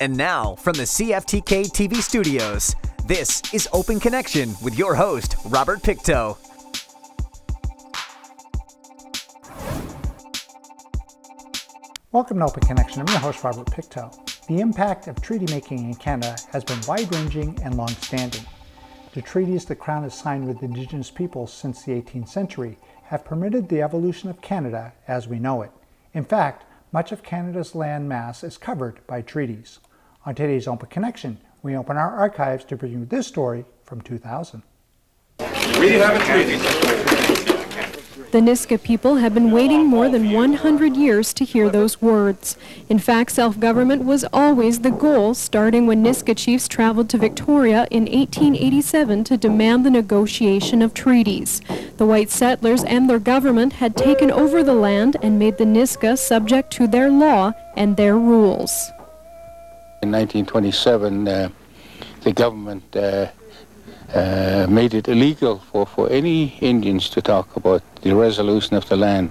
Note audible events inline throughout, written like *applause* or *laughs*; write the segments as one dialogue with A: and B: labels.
A: And now, from the CFTK TV studios, this is Open Connection with your host, Robert Pictou.
B: Welcome to Open Connection. I'm your host, Robert Pictou. The impact of treaty making in Canada has been wide ranging and long standing. The treaties the Crown has signed with Indigenous peoples since the 18th century have permitted the evolution of Canada as we know it. In fact, much of Canada's land mass is covered by treaties. On today's Open Connection, we open our archives to bring you this story from 2000.
C: We have a treaty.
D: The Nisga'a people have been waiting more than 100 years to hear those words. In fact, self-government was always the goal, starting when Nisga'a chiefs traveled to Victoria in 1887 to demand the negotiation of treaties. The white settlers and their government had taken over the land and made the Nisga'a subject to their law and their rules.
E: In 1927, uh, the government uh, uh, made it illegal for, for any Indians to talk about the resolution of the land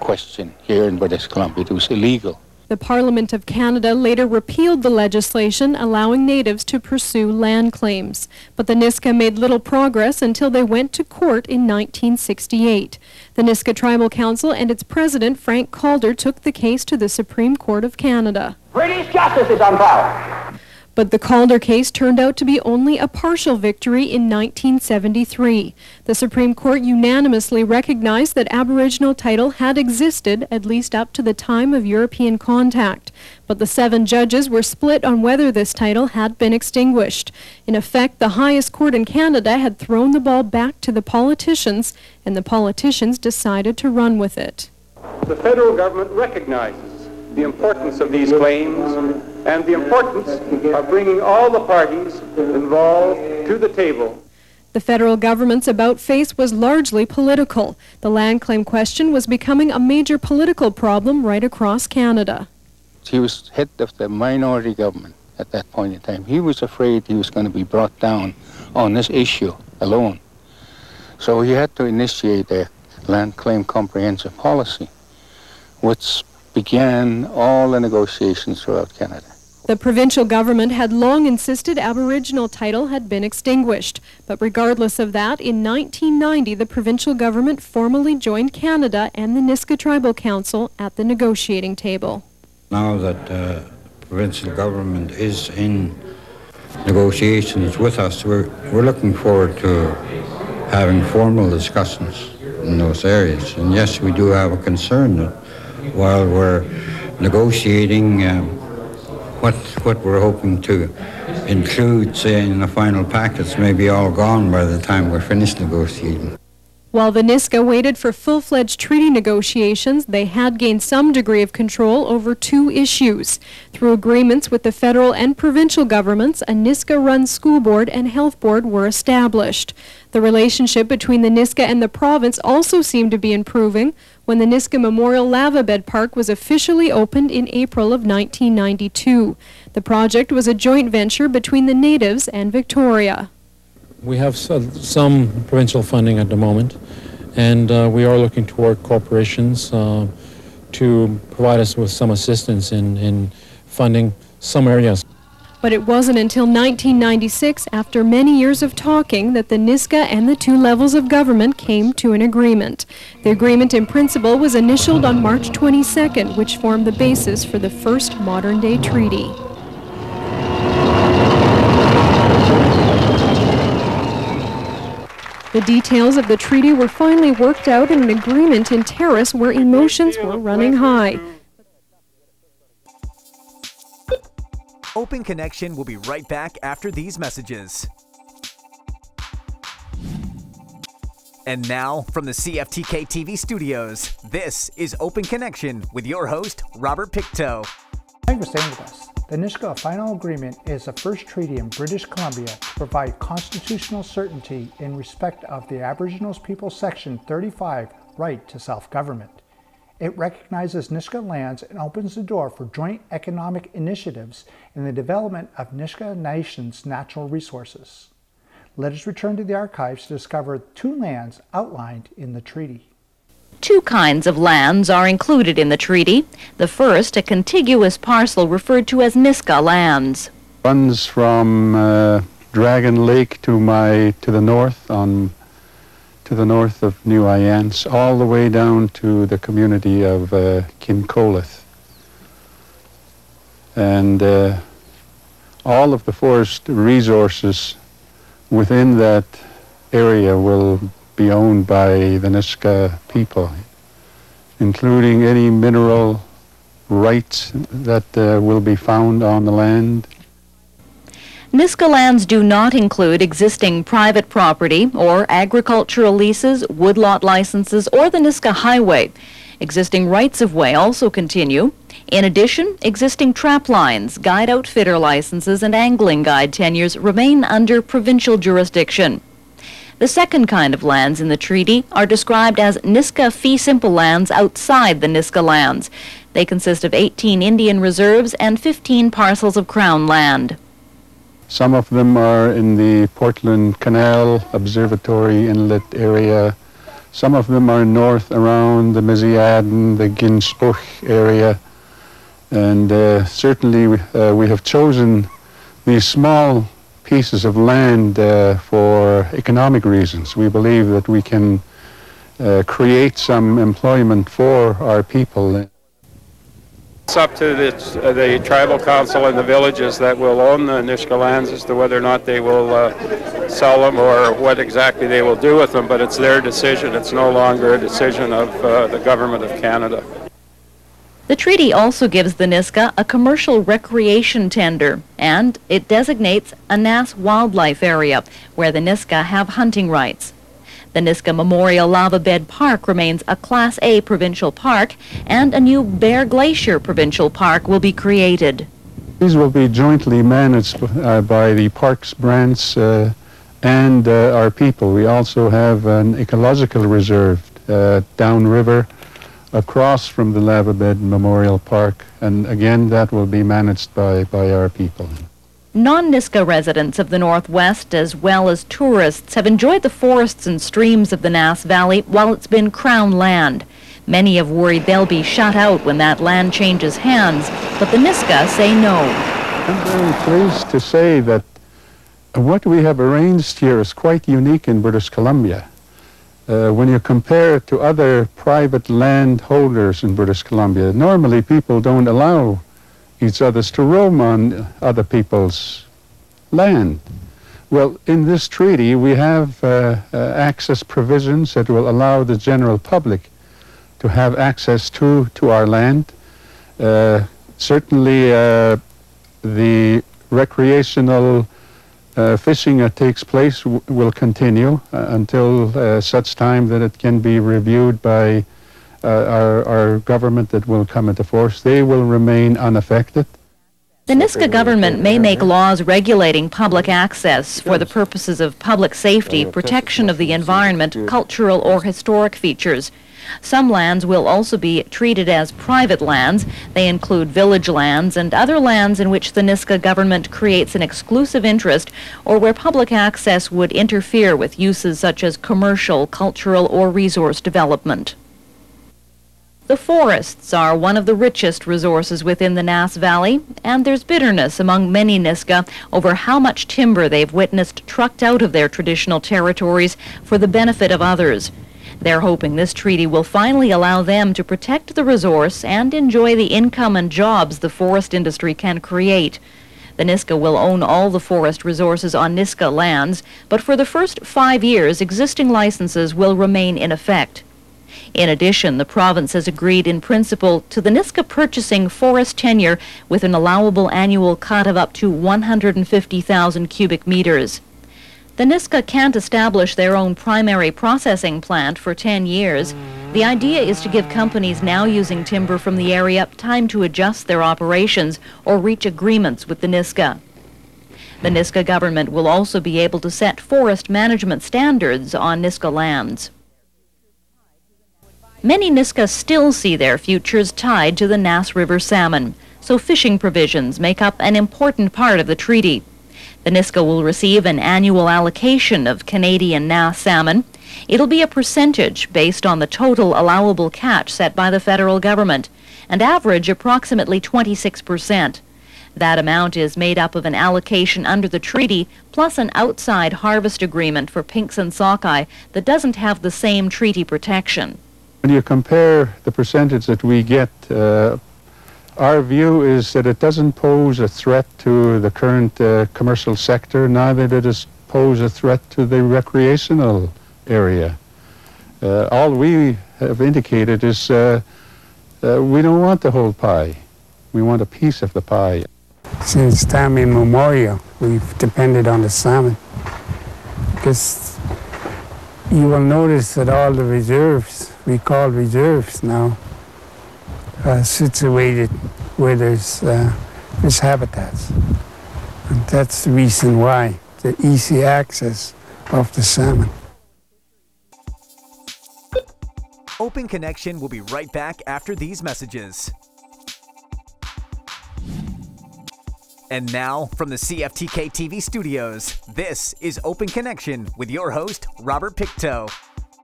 E: question here in British Columbia. It was illegal.
D: The Parliament of Canada later repealed the legislation allowing natives to pursue land claims. But the Nisga'a made little progress until they went to court in 1968. The Nisga'a Tribal Council and its president, Frank Calder, took the case to the Supreme Court of Canada.
F: British justice is on trial.
D: But the Calder case turned out to be only a partial victory in 1973. The Supreme Court unanimously recognized that Aboriginal title had existed at least up to the time of European contact. But the seven judges were split on whether this title had been extinguished. In effect, the highest court in Canada had thrown the ball back to the politicians, and the politicians decided to run with it.
C: The federal government recognizes the importance of these claims and the importance of bringing all the parties involved to the table.
D: The federal government's about face was largely political. The land claim question was becoming a major political problem right across Canada.
E: He was head of the minority government at that point in time. He was afraid he was going to be brought down on this issue alone. So he had to initiate a land claim comprehensive policy, which began all the negotiations throughout Canada.
D: The provincial government had long insisted Aboriginal title had been extinguished, but regardless of that, in 1990 the provincial government formally joined Canada and the Nisga'a Tribal Council at the negotiating table.
G: Now that uh, provincial government is in negotiations with us, we're, we're looking forward to having formal discussions in those areas. And yes, we do have a concern that while we're negotiating um, what what we're hoping to include, say, in the final packets may be all gone by the time we're finished negotiating.
D: While the Nisga'a waited for full-fledged treaty negotiations, they had gained some degree of control over two issues. Through agreements with the federal and provincial governments, a Nisga'a-run school board and health board were established. The relationship between the Nisga'a and the province also seemed to be improving when the Nisga'a Memorial Lava Bed Park was officially opened in April of 1992. The project was a joint venture between the natives and Victoria.
H: We have some provincial funding at the moment, and uh, we are looking toward corporations uh, to provide us with some assistance in, in funding some areas.
D: But it wasn't until 1996, after many years of talking, that the Nisga'a and the two levels of government came to an agreement. The agreement in principle was initialed on March 22nd, which formed the basis for the first modern-day treaty. The details of the treaty were finally worked out in an agreement in Terrace where emotions were running high.
A: Open Connection will be right back after these messages. And now, from the CFTK TV studios, this is Open Connection with your host, Robert.
B: Thank you for staying with us. The Nisga'a Final Agreement is the first treaty in British Columbia to provide constitutional certainty in respect of the Aboriginal Peoples Section 35 right to self-government. It recognizes Nisga'a lands and opens the door for joint economic initiatives in the development of Nisga'a Nation's natural resources. Let us return to the archives to discover two lands outlined in the treaty.
I: Two kinds of lands are included in the treaty. The first, a contiguous parcel referred to as Nisga'a lands.
J: Runs from uh, Dragon Lake to my to the north on to the north of New Aiyansh, all the way down to the community of uh, Kincolith. And uh, all of the forest resources within that area will be owned by the Nisga'a people, including any mineral rights that uh, will be found on the land.
I: Nisga'a lands do not include existing private property or agricultural leases, woodlot licenses, or the Nisga'a Highway. Existing rights-of-way also continue. In addition, existing trap lines, guide outfitter licenses, and angling guide tenures remain under provincial jurisdiction. The second kind of lands in the treaty are described as Nisga'a fee simple lands outside the Nisga'a lands. They consist of 18 Indian reserves and 15 parcels of Crown land.
J: Some of them are in the Portland Canal Observatory Inlet area. Some of them are north around the Meziadin, the Ginsbuch area. And uh, certainly uh, we have chosen these small pieces of land uh, for economic reasons. We believe that we can uh, create some employment for our people.
C: It's up to the, uh, the, tribal council and the villages that will own the Nisga'a lands as to whether or not they will uh, sell them or what exactly they will do with them, but it's their decision. It's no longer a decision of uh, the government of Canada.
I: The treaty also gives the Nisga'a a commercial recreation tender, and it designates a Nass wildlife area where the Nisga'a have hunting rights. The Nisga'a Memorial Lava Bed Park remains a Class A provincial park, and a new Bear Glacier Provincial Park will be created.
J: These will be jointly managed uh, by the parks branch uh, and uh, our people. We also have an ecological reserve uh, downriver across from the Lava Bed Memorial Park, and again that will be managed by, by our people.
I: Non-Nisga'a residents of the Northwest, as well as tourists, have enjoyed the forests and streams of the Nass Valley while it's been Crown land. Many have worried they'll be shut out when that land changes hands, but the Nisga'a say no.
J: I'm very pleased to say that what we have arranged here is quite unique in British Columbia. Uh, when you compare it to other private landholders in British Columbia, normally people don't allow each other's to roam on other people's land. Well, in this treaty, we have uh, uh, access provisions that will allow the general public to have access to, to our land. Uh, certainly, uh, the recreational uh, fishing that takes place will continue uh, until such time that it can be reviewed by Uh, our, our government that will come into force, they will remain unaffected.
I: The Nisga'a government may make laws regulating public access for the purposes of public safety, protection of the environment, cultural or historic features. Some lands will also be treated as private lands. They include village lands and other lands in which the Nisga'a government creates an exclusive interest or where public access would interfere with uses such as commercial, cultural, or resource development. The forests are one of the richest resources within the Nass Valley, and there's bitterness among many Nisga'a over how much timber they've witnessed trucked out of their traditional territories for the benefit of others. They're hoping this treaty will finally allow them to protect the resource and enjoy the income and jobs the forest industry can create. The Nisga'a will own all the forest resources on Nisga'a lands, but for the first five years, existing licenses will remain in effect. In addition, the province has agreed in principle to the Nisga'a purchasing forest tenure with an allowable annual cut of up to 150,000 cubic meters. The Nisga'a can't establish their own primary processing plant for 10 years. The idea is to give companies now using timber from the area time to adjust their operations or reach agreements with the Nisga'a. The Nisga'a government will also be able to set forest management standards on Nisga'a lands. Many Nisga'a still see their futures tied to the Nass River salmon, so fishing provisions make up an important part of the treaty. The Nisga'a will receive an annual allocation of Canadian Nass salmon. It'll be a percentage based on the total allowable catch set by the federal government and average approximately 26 percent. That amount is made up of an allocation under the treaty plus an outside harvest agreement for pinks and sockeye that doesn't have the same treaty protection.
J: When you compare the percentage that we get, uh, our view is that it doesn't pose a threat to the current uh, commercial sector, neither does it pose a threat to the recreational area. Uh, all we have indicated is uh, uh, we don't want the whole pie. We want a piece of the pie.
K: Since time immemorial, we've depended on the salmon. Because you will notice that all the reserves, we call reserves now, are situated where there's, uh, there's habitats. And that's the reason why, the easy access of the salmon.
A: Open Connection will be right back after these messages. And now, from the CFTK TV studios, this is Open Connection with your host, Robert Pictou.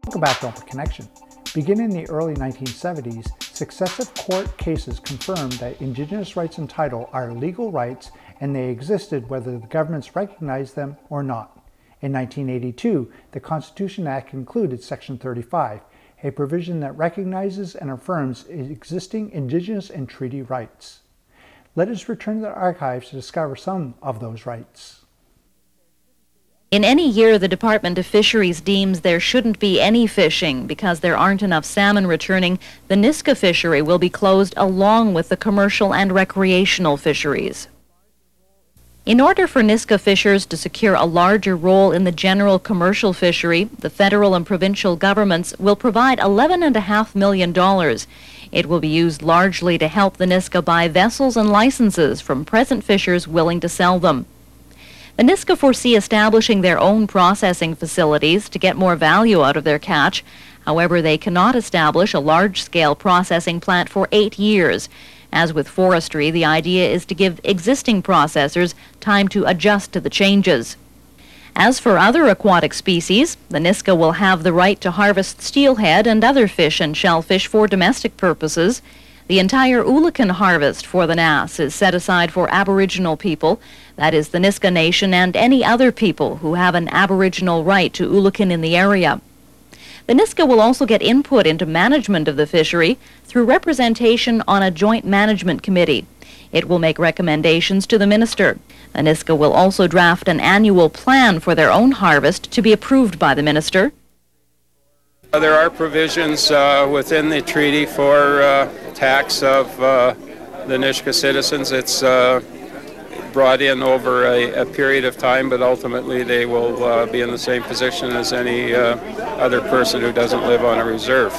B: Welcome back to Open Connection. Beginning in the early 1970s, successive court cases confirmed that Indigenous rights and title are legal rights and they existed whether the governments recognized them or not. In 1982, the Constitution Act included Section 35, a provision that recognizes and affirms existing Indigenous and treaty rights. Let us return to the archives to discover some of those rights.
I: In any year, the Department of Fisheries deems there shouldn't be any fishing because there aren't enough salmon returning, the Nisga'a fishery will be closed along with the commercial and recreational fisheries. In order for Nisga'a fishers to secure a larger role in the general commercial fishery, the federal and provincial governments will provide $11.5 million. It will be used largely to help the Nisga'a buy vessels and licenses from present fishers willing to sell them. The Nisga'a foresee establishing their own processing facilities to get more value out of their catch. However, they cannot establish a large-scale processing plant for eight years. As with forestry, the idea is to give existing processors time to adjust to the changes. As for other aquatic species, the Nisga'a will have the right to harvest steelhead and other fish and shellfish for domestic purposes. The entire oolichan harvest for the Nass is set aside for Aboriginal people, that is the Nisga'a Nation and any other people who have an Aboriginal right to oolichan in the area. The Nisga'a will also get input into management of the fishery through representation on a joint management committee. It will make recommendations to the minister. The Nisga'a will also draft an annual plan for their own harvest to be approved by the minister.
C: Uh, there are provisions uh, within the treaty for uh, tax of uh, the Nisga'a citizens. It's uh, brought in over a, a, period of time, but ultimately they will uh, be in the same position as any other person who doesn't live on a reserve.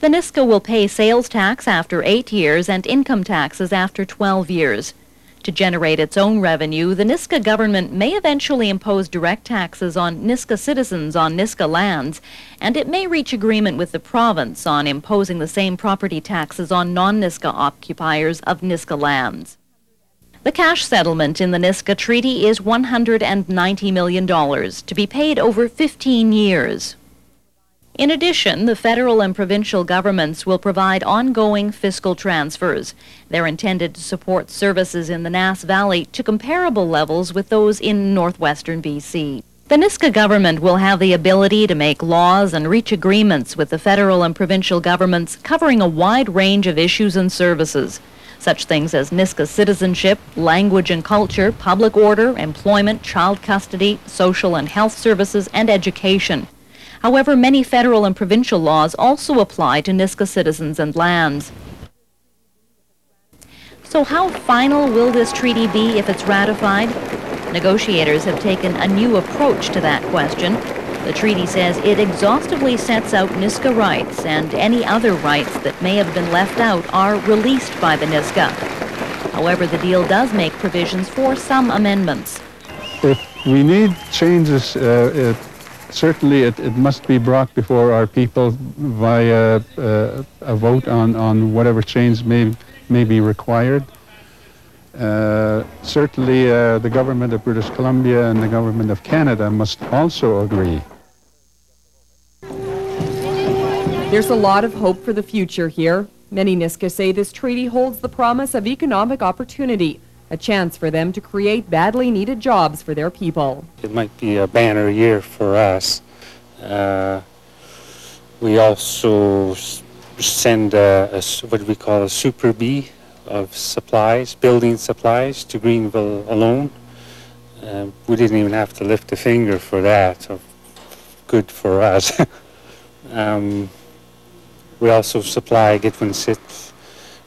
I: The Nisga'a will pay sales tax after eight years and income taxes after 12 years. To generate its own revenue, the Nisga'a government may eventually impose direct taxes on Nisga'a citizens on Nisga'a lands, and it may reach agreement with the province on imposing the same property taxes on non-Nisga'a occupiers of Nisga'a lands. The cash settlement in the Nisga'a Treaty is $190 million, to be paid over 15 years. In addition, the federal and provincial governments will provide ongoing fiscal transfers. They're intended to support services in the Nass Valley to comparable levels with those in northwestern BC. The Nisga'a government will have the ability to make laws and reach agreements with the federal and provincial governments covering a wide range of issues and services. Such things as Nisga'a citizenship, language and culture, public order, employment, child custody, social and health services, and education. However, many federal and provincial laws also apply to Nisga'a citizens and lands. So how final will this treaty be if it's ratified? Negotiators have taken a new approach to that question. The treaty says it exhaustively sets out Nisga'a rights and any other rights that may have been left out are released by the Nisga'a. However, the deal does make provisions for some amendments.
J: If we need changes uh, certainly it, it must be brought before our people via uh, a vote on, on whatever change may, may be required. Uh, certainly uh, the government of British Columbia and the government of Canada must also agree.
L: There's a lot of hope for the future here. Many Nisga'a say this treaty holds the promise of economic opportunity, a chance for them to create badly needed jobs for their people.
M: It might be a banner year for us. Uh, we also send a, a, what we call a super B of supplies, building supplies to Greenville alone. Uh, we didn't even have to lift a finger for that, so good for us. *laughs* um, we also supply Gitwin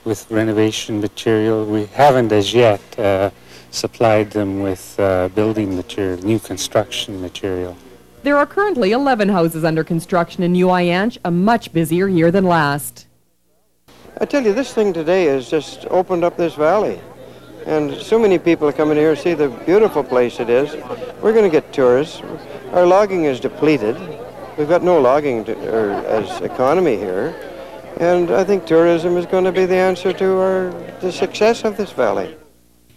M: with renovation material. We haven't as yet uh, supplied them with uh, building material, new construction material.
L: There are currently 11 houses under construction in Uayanch, a much busier year than last.
N: I tell you, this thing today has just opened up this valley. And so many people are coming here to see the beautiful place it is. We're going to get tourists. Our logging is depleted. We've got no logging to, or, as economy here. And I think tourism is going to be the answer to our, the success of this valley.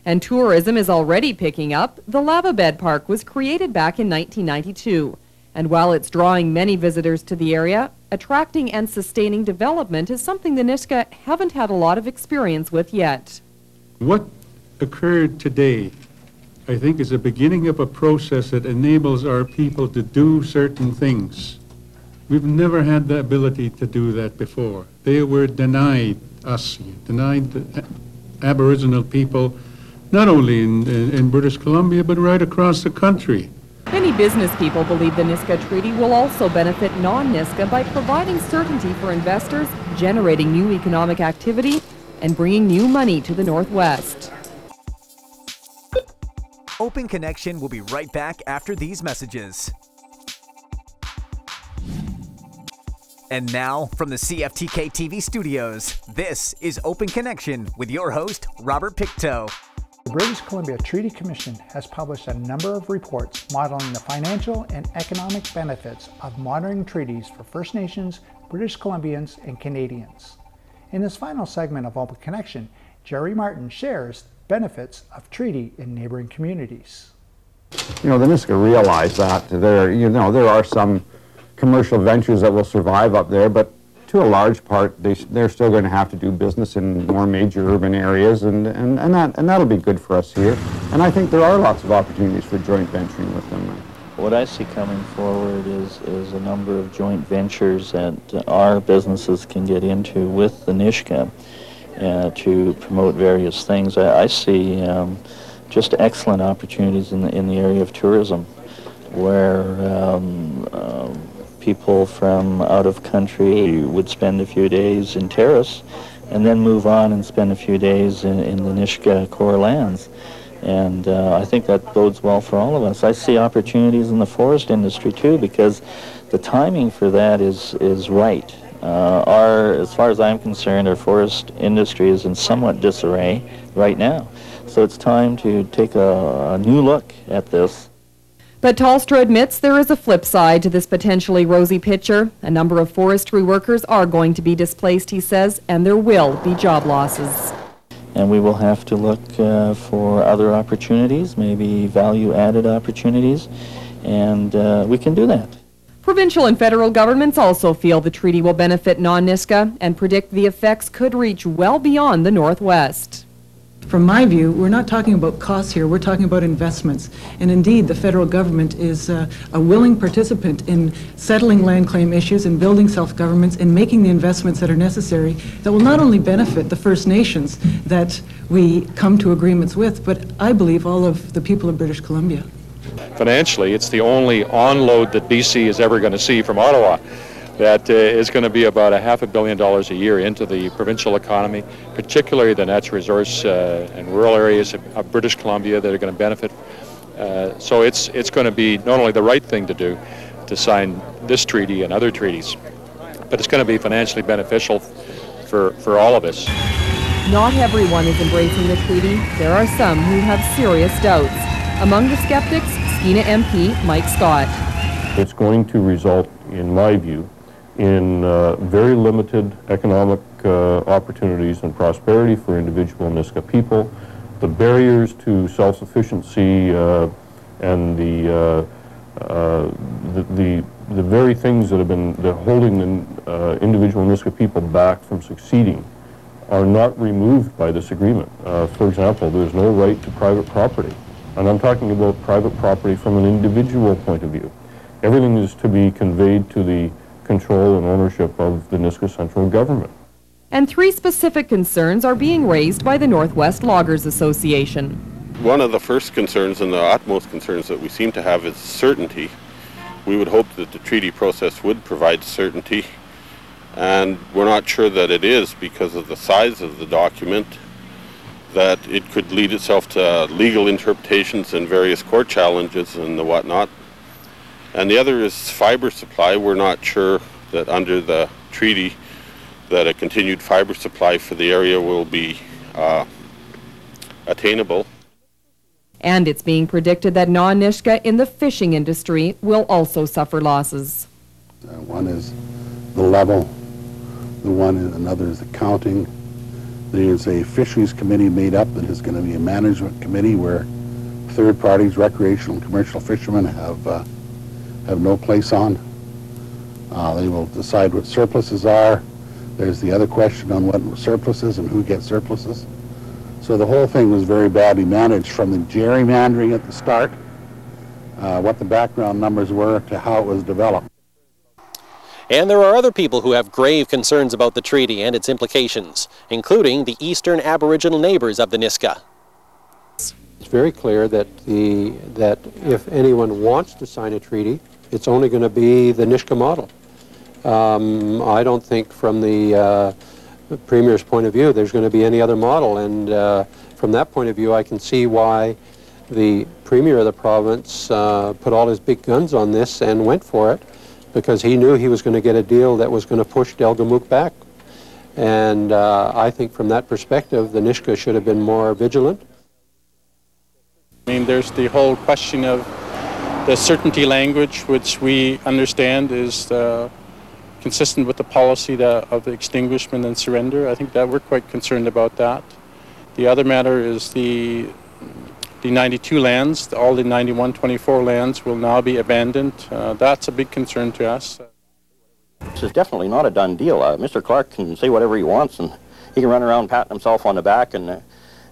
L: And tourism is already picking up. The Lava Bed Park was created back in 1992. And while it's drawing many visitors to the area, attracting and sustaining development is something the Nisga'a haven't had a lot of experience with yet.
J: What occurred today I think is the beginning of a process that enables our people to do certain things. We've never had the ability to do that before. They were denied us, denied the Aboriginal people, not only in, in, in British Columbia, but right across the country.
L: Many business people believe the Nisga'a Treaty will also benefit non-Nisga'a by providing certainty for investors, generating new economic activity, and bringing new money to the Northwest.
A: Open Connection will be right back after these messages. And now, from the CFTK TV studios, this is Open Connection with your host, Robert Pictou.
B: The British Columbia Treaty Commission has published a number of reports modeling the financial and economic benefits of modern treaties for First Nations, British Columbians, and Canadians. In this final segment of Open Connection, Jerry Martin shares benefits of treaty in neighboring communities.
O: You know, the Nisga'a realize that there, you know, there are some commercial ventures that will survive up there, but to a large part, they, they're still going to have to do business in more major urban areas, and, and, and, that, and that'll be good for us here. And I think there are lots of opportunities for joint venturing with them.
P: What I see coming forward is, is a number of joint ventures that our businesses can get into with the Nisga'a uh, to promote various things. I, I see um, just excellent opportunities in the, in the area of tourism where um, people from out of country would spend a few days in Terrace and then move on and spend a few days in, in the Nisga'a core lands. And uh, I think that bodes well for all of us. I see opportunities in the forest industry too because the timing for that is, is right. Uh, our, as far as I'm concerned, our forest industry is in somewhat disarray right now. So it's time to take a, a new look at this.
L: But Tolstra admits there is a flip side to this potentially rosy picture. A number of forestry workers are going to be displaced, he says, and there will be job losses.
P: And we will have to look uh, for other opportunities, maybe value-added opportunities, and uh, we can do that.
L: Provincial and federal governments also feel the treaty will benefit non-Nisga'a and predict the effects could reach well beyond the Northwest.
Q: From my view, we're not talking about costs here, we're talking about investments. And indeed, the federal government is uh, a willing participant in settling land claim issues and building self-governments and making the investments that are necessary that will not only benefit the First Nations that we come to agreements with, but I believe all of the people of British Columbia
R: financially. It's the only onload that BC is ever going to see from Ottawa that uh, is going to be about a half a billion dollars a year into the provincial economy, particularly the natural resource uh, and rural areas of, of, British Columbia that are going to benefit. Uh, so it's, it's going to be not only the right thing to do to sign this treaty and other treaties, but it's going to be financially beneficial for, for all of us.
L: Not everyone is embracing the treaty. There are some who have serious doubts. Among the skeptics, Skeena MP Mike Scott.
S: It's going to result, in my view, in uh, very limited economic uh, opportunities and prosperity for individual Nisga'a people. the barriers to self-sufficiency uh, and the, uh, uh, the, the, the, very things that have been that holding the uh, individual Nisga'a people back from succeeding are not removed by this agreement. For example, there's no right to private property. And I'm talking about private property from an individual point of view. Everything is to be conveyed to the control and ownership of the Nisga'a central government.
L: And three specific concerns are being raised by the Northwest Loggers Association.
T: One of the first concerns and the utmost concerns that we seem to have is certainty. We would hope that the treaty process would provide certainty and we're not sure that it is because of the size of the document that it could lead itself to legal interpretations and various court challenges and the whatnot. And the other is fiber supply. We're not sure that under the treaty that a continued fiber supply for the area will be uh, attainable.
L: And it's being predicted that non-Nisga'a in the fishing industry will also suffer losses.
U: Uh, one is the level the one, another is accounting. There's a fisheries committee made up that is going to be a management committee where third parties, recreational and commercial fishermen have, uh, have no place on. Uh, they will decide what surpluses are. There's the other question on what surpluses and who gets surpluses. So the whole thing was very badly managed from the gerrymandering at the start, uh, what the background numbers were, to how it was developed.
V: And there are other people who have grave concerns about the treaty and its implications, including the eastern Aboriginal neighbors of the Nisga'a.
W: It's very clear that, the, that if anyone wants to sign a treaty, it's only going to be the Nisga'a model. Um, I don't think from the uh, Premier's point of view there's going to be any other model, and uh, from that point of view I can see why the Premier of the province uh, put all his big guns on this and went for it because he knew he was going to get a deal that was going to push Delgamuukw back. And uh, I think from that perspective, the Nisga'a should have been more vigilant.
X: I mean, there's the whole question of the certainty language, which we understand is uh, consistent with the policy that, of extinguishment and surrender. I think that we're quite concerned about that. The other matter is the the 92 lands, all the 9124 lands will now be abandoned. Uh, that's a big concern to us.
Y: This is definitely not a done deal. Uh, Mr. Clark can say whatever he wants, and he can run around patting himself on the back, and uh,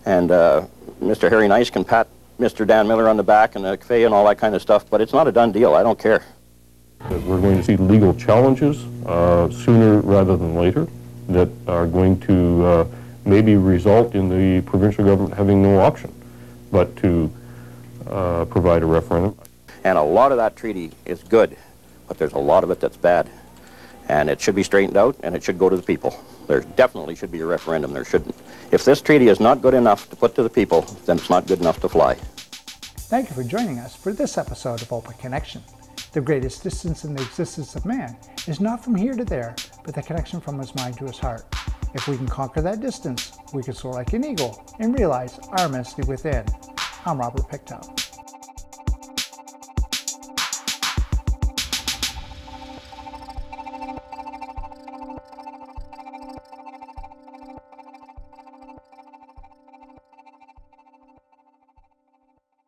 Y: and uh, Mr. Harry Nice can pat Mr. Dan Miller on the back and uh, and all that kind of stuff. But it's not a done deal. I don't care.
S: We're going to see legal challenges uh, sooner rather than later that are going to uh, maybe result in the provincial government having no option but to uh, provide a referendum.
Y: And a lot of that treaty is good, but there's a lot of it that's bad. And it should be straightened out, and it should go to the people. There definitely should be a referendum. There shouldn't. If this treaty is not good enough to put to the people, then it's not good enough to fly.
B: Thank you for joining us for this episode of Open Connection. The greatest distance in the existence of man is not from here to there, but the connection from his mind to his heart. If we can conquer that distance, we can soar like an eagle and realize our immensity within. I'm Robert Pictou.